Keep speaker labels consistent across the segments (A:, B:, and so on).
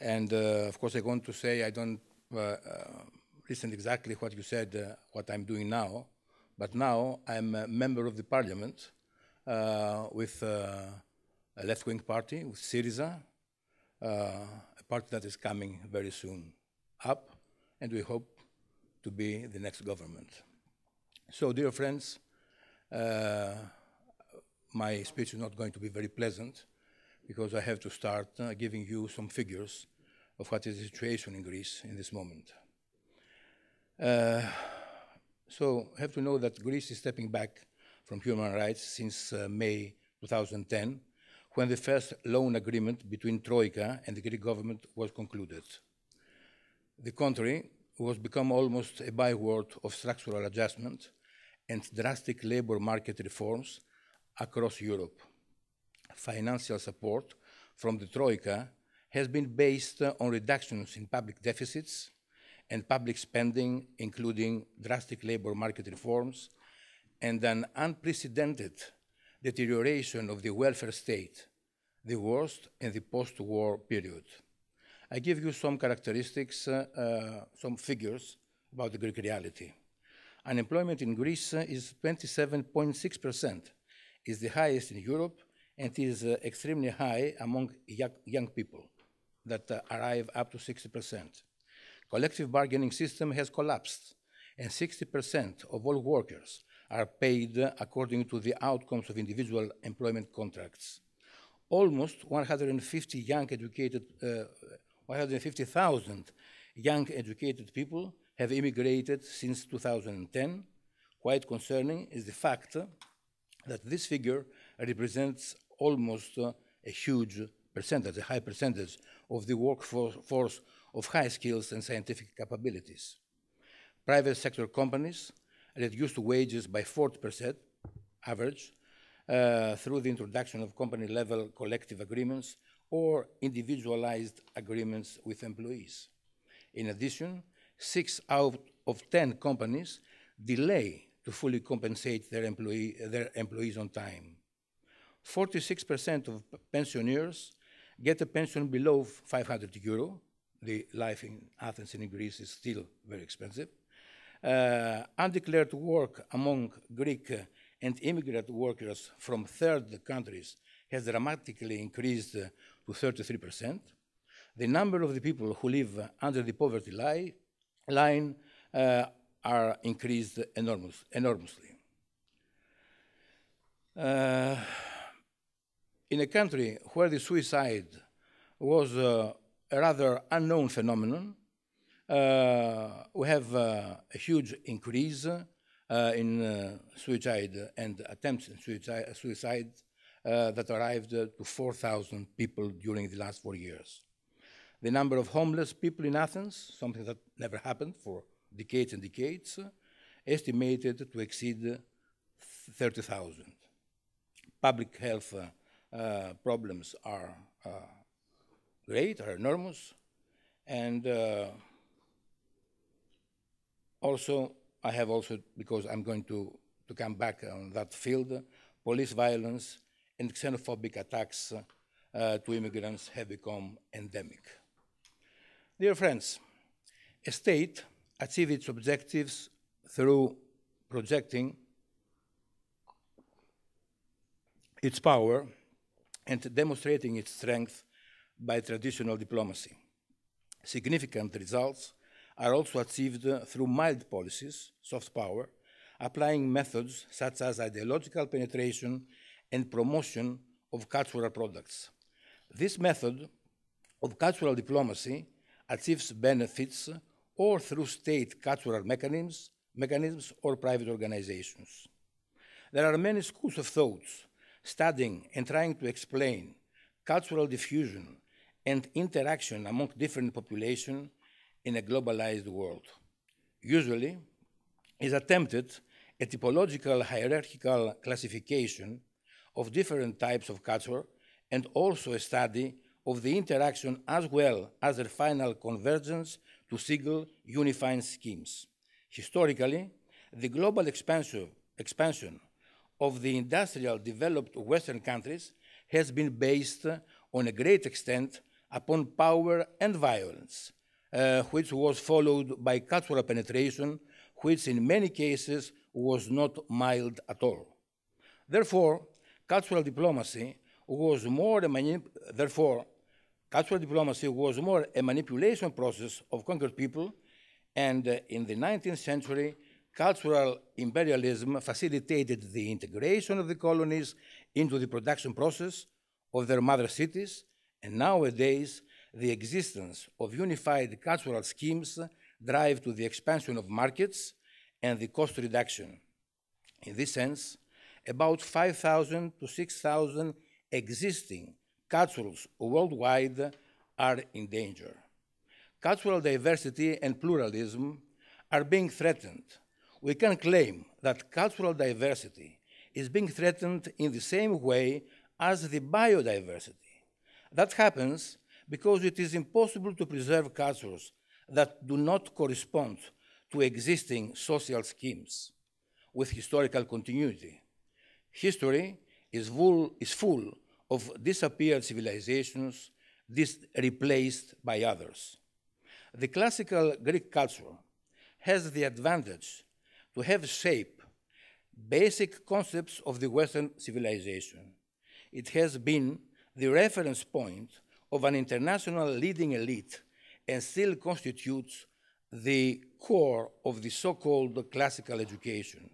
A: And uh, of course, I want to say I don't uh, uh, listen exactly what you said, what I'm doing now, but now I'm a member of the parliament with a left-wing party, with Syriza, a party that is coming very soon up, and we hope to be the next government. So, dear friends, uh, my speech is not going to be very pleasant because I have to start uh, giving you some figures of what is the situation in Greece in this moment. Uh, so, I have to know that Greece is stepping back from human rights since uh, May 2010, when the first loan agreement between Troika and the Greek government was concluded. The country was become almost a byword of structural adjustment and drastic labor market reforms across Europe. Financial support from the Troika has been based on reductions in public deficits and public spending, including drastic labor market reforms and an unprecedented deterioration of the welfare state, the worst in the post war period. I give you some characteristics, uh, uh, some figures about the Greek reality. Unemployment in Greece is 27.6%, is the highest in Europe, and is uh, extremely high among young, people that uh, arrive up to 60%. Collective bargaining system has collapsed, and 60% of all workers are paid according to the outcomes of individual employment contracts. Almost 150 young educated, uh, 150,000 young educated people have immigrated since 2010. Quite concerning is the fact that this figure represents almost a huge percentage, a high percentage of the workforce force of high skills and scientific capabilities. Private sector companies reduced wages by 40% average uh, through the introduction of company level collective agreements or individualized agreements with employees. In addition, six out of 10 companies delay to fully compensate their, employee, their employees on time. 46% of pensioners get a pension below 500 euro. The life in Athens and in Greece is still very expensive. Uh, undeclared work among Greek and immigrant workers from third countries has dramatically increased to 33%. The number of the people who live under the poverty line, line uh, are increased enormous, enormously. Uh, in a country where the suicide was uh, a rather unknown phenomenon, uh, we have uh, a huge increase uh, in suicide and attempts at suicide, suicide uh, that arrived uh, to 4,000 people during the last four years. The number of homeless people in Athens, something that never happened for decades and decades, estimated to exceed 30,000. Public health uh, problems are uh, great, are enormous, and uh, also I have also, because I'm going to, to come back on that field, police violence and xenophobic attacks uh, to immigrants have become endemic. Dear friends, a state achieves its objectives through projecting its power and demonstrating its strength by traditional diplomacy. Significant results are also achieved through mild policies, soft power, applying methods such as ideological penetration and promotion of cultural products. This method of cultural diplomacy achieves benefits or through state cultural mechanisms, mechanisms or private organizations. There are many schools of thought studying and trying to explain cultural diffusion and interaction among different populations in a globalized world. Usually, is attempted a typological hierarchical classification of different types of culture and also a study of the interaction as well as their final convergence to single unifying schemes. Historically, the global expansion, expansion of the industrial developed Western countries has been based on a great extent upon power and violence, uh, which was followed by cultural penetration, which in many cases was not mild at all. Therefore, cultural diplomacy was more a therefore, cultural diplomacy was more a manipulation process of conquered people, and uh, in the 19th century, cultural imperialism facilitated the integration of the colonies into the production process of their mother cities, and nowadays, the existence of unified cultural schemes drive to the expansion of markets and the cost reduction. In this sense, about 5,000 to 6,000 existing cultures worldwide are in danger. Cultural diversity and pluralism are being threatened. We can claim that cultural diversity is being threatened in the same way as the biodiversity. That happens because it is impossible to preserve cultures that do not correspond to existing social schemes with historical continuity. History is full, is full of disappeared civilizations replaced by others. The classical Greek culture has the advantage to have shaped basic concepts of the Western civilization. It has been the reference point of an international leading elite and still constitutes the core of the so-called classical education.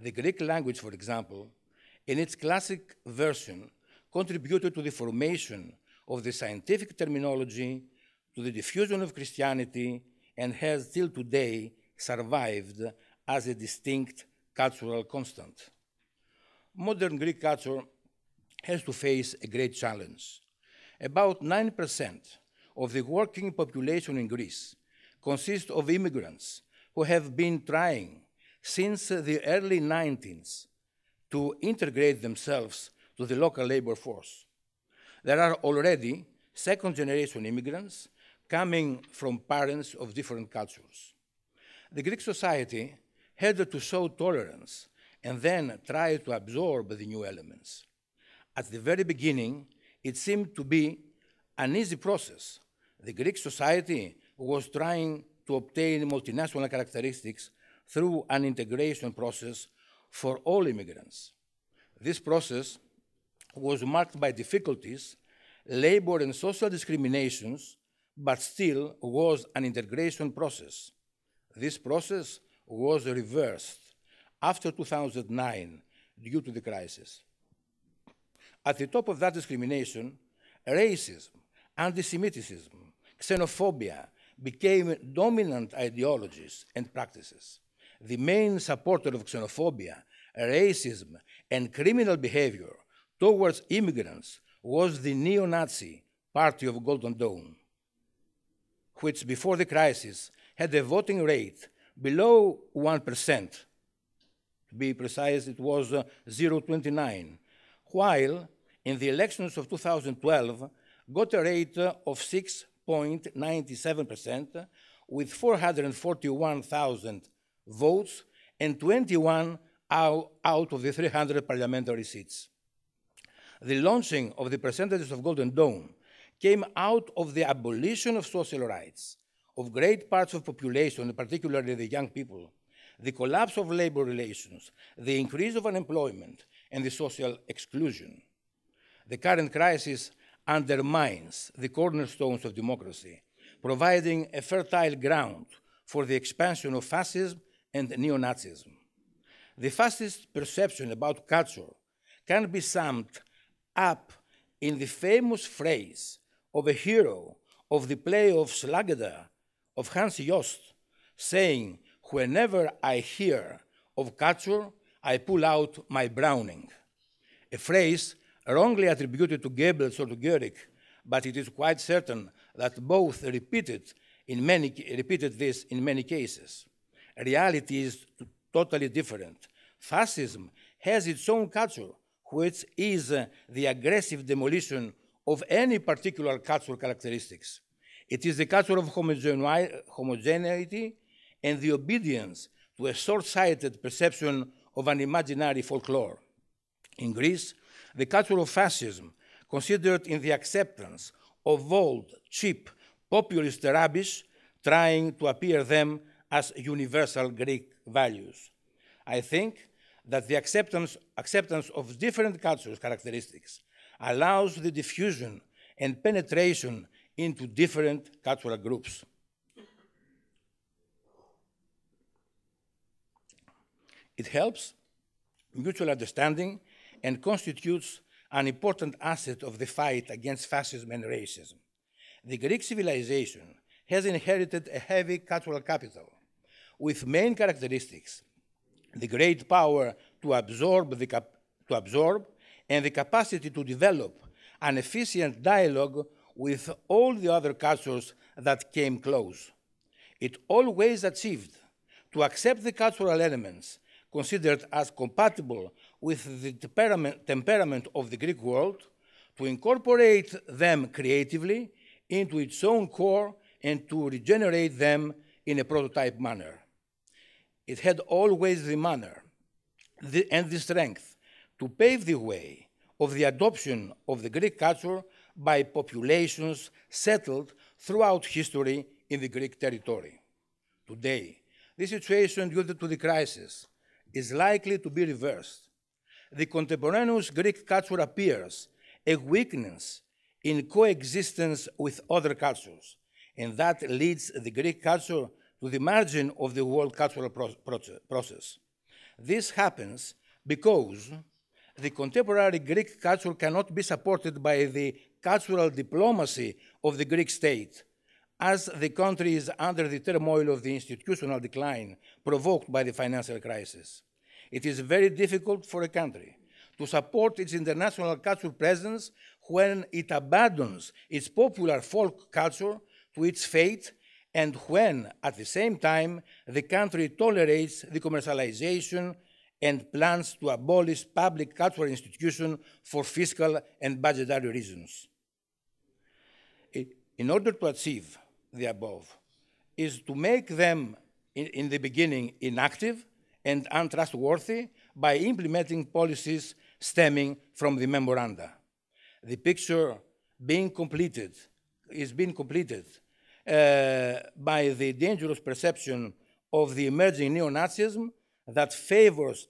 A: The Greek language, for example, in its classic version, contributed to the formation of the scientific terminology, to the diffusion of Christianity, and has till today survived as a distinct cultural constant. Modern Greek culture has to face a great challenge. About 9% of the working population in Greece consists of immigrants who have been trying since the early 90s to integrate themselves to the local labor force. There are already second generation immigrants coming from parents of different cultures. The Greek society had to show tolerance and then try to absorb the new elements. At the very beginning, it seemed to be an easy process. The Greek society was trying to obtain multinational characteristics through an integration process for all immigrants. This process was marked by difficulties, labor and social discriminations, but still was an integration process. This process was reversed after 2009 due to the crisis. At the top of that discrimination, racism, anti Semitism, xenophobia became dominant ideologies and practices. The main supporter of xenophobia, racism, and criminal behavior towards immigrants was the neo Nazi Party of Golden Dawn, which before the crisis had a voting rate below 1%. To be precise, it was uh, 0.29, while in the elections of 2012 got a rate of 6.97% with 441,000 votes and 21 out of the 300 parliamentary seats. The launching of the percentages of Golden Dawn came out of the abolition of social rights of great parts of population, particularly the young people, the collapse of labor relations, the increase of unemployment, and the social exclusion. The current crisis undermines the cornerstones of democracy, providing a fertile ground for the expansion of fascism and neo Nazism. The fascist perception about culture can be summed up in the famous phrase of a hero of the play of Schlageter of Hanns Johst, saying, Whenever I hear of culture, I pull out my Browning. A phrase wrongly attributed to Goebbels or to Goering, but it is quite certain that both repeated, in many, repeated this in many cases. Reality is totally different. Fascism has its own culture, which is the aggressive demolition of any particular cultural characteristics. It is the culture of homogeneity and the obedience to a short sighted perception of an imaginary folklore. In Greece, the culture of fascism considered in the acceptance of old, cheap, populist rubbish trying to appear them as universal Greek values. I think that the acceptance, acceptance of different cultures characteristics allows the diffusion and penetration into different cultural groups. It helps mutual understanding and constitutes an important asset of the fight against fascism and racism. The Greek civilization has inherited a heavy cultural capital with main characteristics the great power to absorb, the to absorb and the capacity to develop an efficient dialogue with all the other cultures that came close. It always achieved to accept the cultural elements considered as compatible with the temperament, of the Greek world, to incorporate them creatively into its own core and to regenerate them in a prototype manner. It had always the manner the, and the strength to pave the way of the adoption of the Greek culture by populations settled throughout history in the Greek territory. Today, the situation due to the crisis is likely to be reversed. The contemporaneous Greek culture appears a weakness in coexistence with other cultures, and that leads the Greek culture to the margin of the world cultural process. This happens because the contemporary Greek culture cannot be supported by the cultural diplomacy of the Greek state, as the country is under the turmoil of the institutional decline provoked by the financial crisis. It is very difficult for a country to support its international cultural presence when it abandons its popular folk culture to its fate and when, at the same time, the country tolerates the commercialization and plans to abolish public cultural institutions for fiscal and budgetary reasons. In order to achieve the above, is to make them, in, in the beginning, inactive and untrustworthy by implementing policies stemming from the memoranda. The picture being completed is being completed uh, by the dangerous perception of the emerging neo-Nazism that favors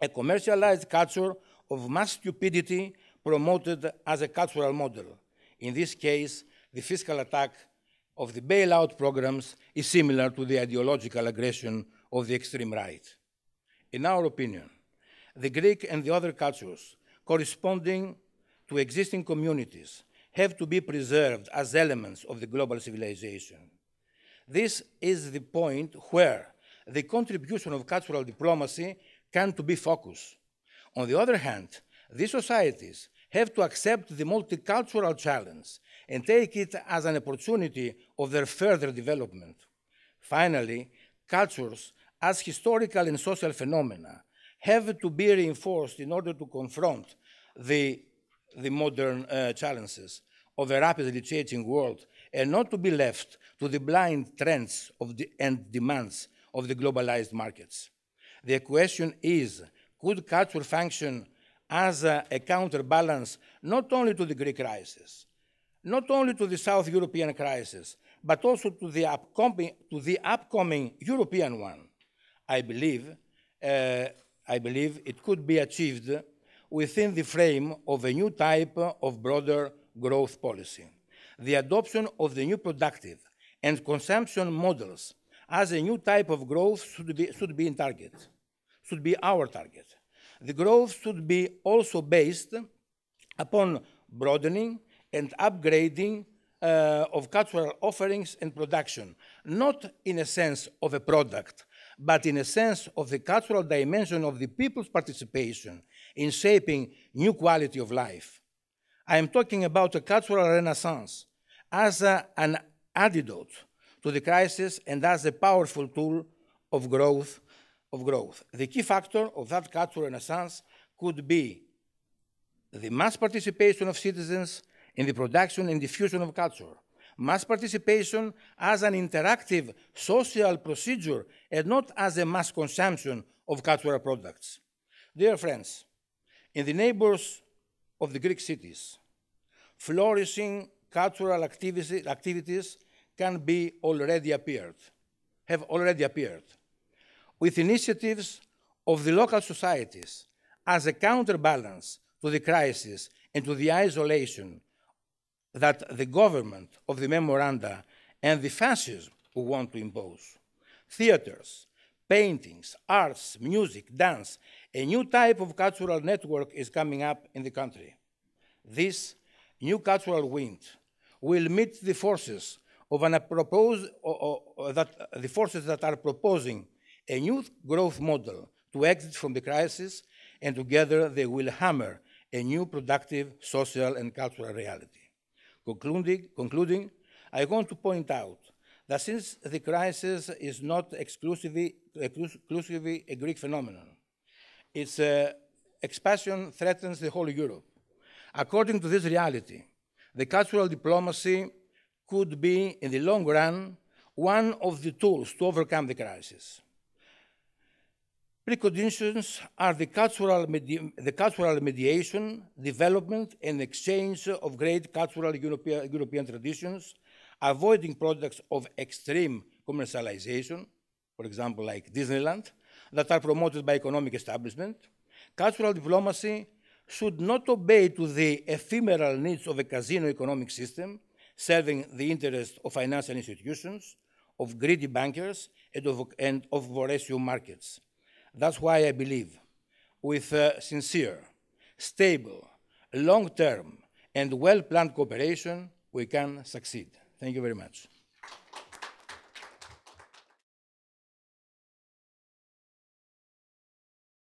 A: a commercialized culture of mass stupidity promoted as a cultural model. In this case, the fiscal attack of the bailout programs is similar to the ideological aggression of the extreme right. In our opinion, the Greek and the other cultures corresponding to existing communities have to be preserved as elements of the global civilization. This is the point where the contribution of cultural diplomacy can to be focused. On the other hand, these societies have to accept the multicultural challenge and take it as an opportunity of their further development. Finally, cultures as historical and social phenomena have to be reinforced in order to confront the, the modern uh, challenges of a rapidly changing world and not to be left to the blind trends the, and demands of the globalized markets. The question is, could culture function as a, a counterbalance not only to the Greek crisis, not only to the South European crisis, but also to the upcoming, to the upcoming European one? I believe, uh, I believe it could be achieved within the frame of a new type of broader growth policy. The adoption of the new productive and consumption models as a new type of growth should be, should be in target, should be our target. The growth should be also based upon broadening and upgrading uh, of cultural offerings and production, not in a sense of a product, but in a sense of the cultural dimension of the people's participation in shaping new quality of life. I am talking about a cultural renaissance as a, an antidote to the crisis and as a powerful tool of growth, of growth. The key factor of that cultural renaissance could be the mass participation of citizens in the production and diffusion of culture, mass participation as an interactive social procedure and not as a mass consumption of cultural products. Dear friends, in the neighbors of the Greek cities, flourishing cultural activities can be already appeared, have already appeared, with initiatives of the local societies as a counterbalance to the crisis and to the isolation that the government of the memoranda and the fascism who want to impose. Theaters, paintings, arts, music, dance, a new type of cultural network is coming up in the country. This new cultural wind will meet the forces of an proposed, or, or, that, the forces that are proposing a new growth model to exit from the crisis, and together they will hammer a new productive social and cultural reality. Concluding, concluding, I want to point out that since the crisis is not exclusively, exclusively a Greek phenomenon, its uh, expansion threatens the whole Europe. According to this reality, the cultural diplomacy could be, in the long run, one of the tools to overcome the crisis. Preconditions are the cultural, the cultural, mediation, development, and exchange of great cultural European, European traditions, avoiding products of extreme commercialization, for example, like Disneyland, that are promoted by economic establishment. Cultural diplomacy should not obey to the ephemeral needs of a casino economic system, serving the interests of financial institutions, of greedy bankers, and of, and of voracious markets. That's why I believe with uh, sincere, stable, long-term, and well-planned cooperation, we can succeed. Thank you very much.